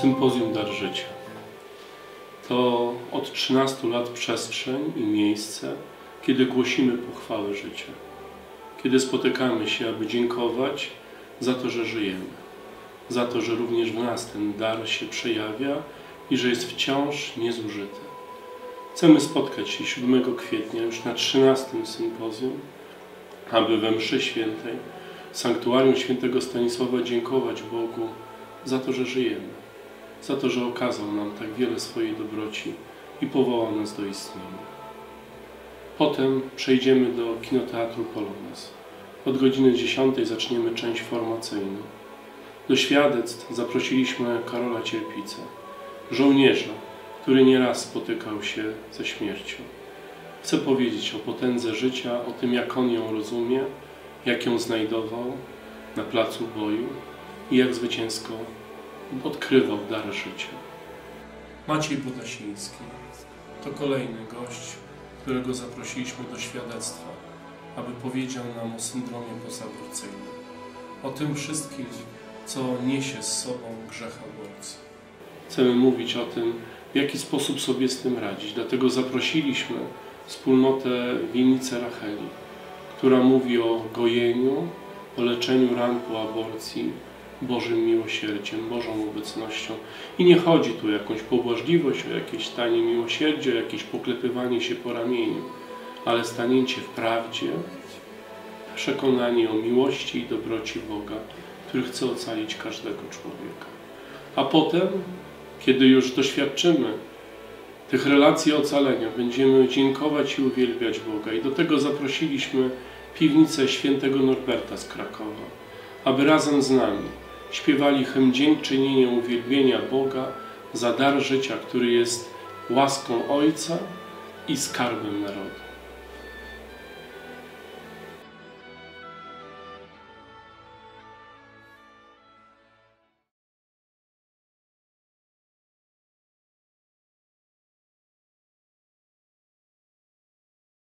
Sympozjum Dar Życia. To od 13 lat przestrzeń i miejsce, kiedy głosimy pochwałę życia. Kiedy spotykamy się, aby dziękować za to, że żyjemy. Za to, że również w nas ten dar się przejawia i że jest wciąż niezużyty. Chcemy spotkać się 7 kwietnia już na 13 sympozjum, aby we mszy świętej sanktuarium świętego Stanisława dziękować Bogu za to, że żyjemy, za to, że okazał nam tak wiele swojej dobroci i powołał nas do istnienia. Potem przejdziemy do kinoteatru Polones. Od godziny 10 zaczniemy część formacyjną. Do świadectw zaprosiliśmy Karola Cierpica, żołnierza, który nieraz spotykał się ze śmiercią. Chcę powiedzieć o potędze życia, o tym, jak on ją rozumie, jak ją znajdował na placu boju i jak zwycięsko odkrywał dar życia. Maciej Budasiński to kolejny gość, którego zaprosiliśmy do świadectwa, aby powiedział nam o syndromie pozaborcyjnym, o tym wszystkim, co niesie z sobą grzech aborcji. Chcemy mówić o tym, w jaki sposób sobie z tym radzić. Dlatego zaprosiliśmy wspólnotę Winnice Racheli, która mówi o gojeniu, o leczeniu ran po aborcji, Bożym miłosierdziem, Bożą obecnością. I nie chodzi tu o jakąś pobłażliwość, o jakieś tanie miłosierdzie, o jakieś poklepywanie się po ramieniu, ale stanięcie w prawdzie, przekonanie o miłości i dobroci Boga, który chce ocalić każdego człowieka. A potem, kiedy już doświadczymy tych relacji ocalenia, będziemy dziękować i uwielbiać Boga. I do tego zaprosiliśmy piwnicę świętego Norberta z Krakowa, aby razem z nami śpiewali hymn dziękczynienia uwielbienia Boga za dar życia, który jest łaską Ojca i skarbem narodu.